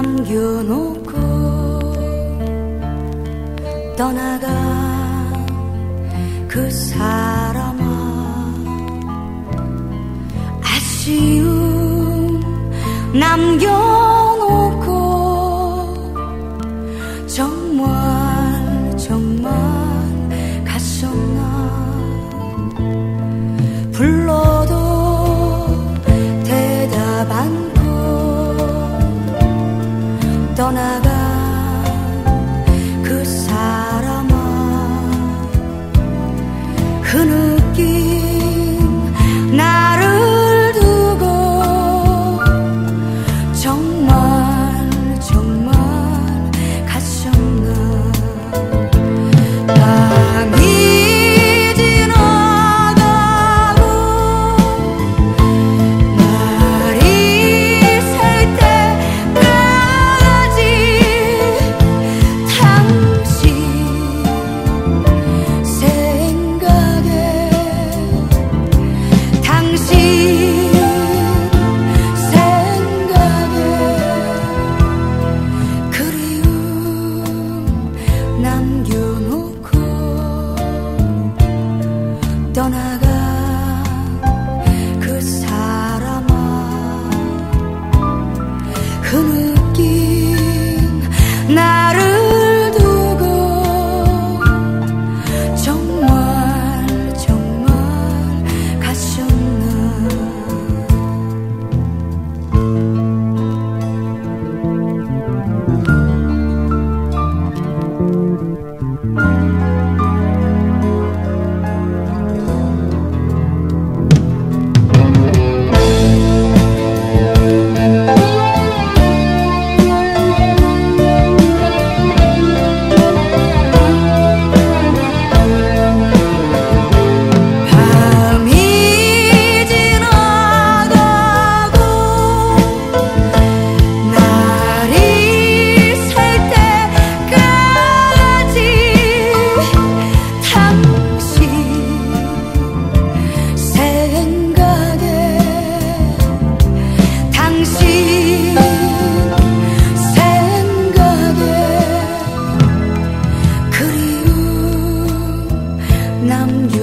남겨놓고 떠나가 그 사람아. 아쉬움 남겨 떠나간 그 사람아. 흐느 떠나가 甘愿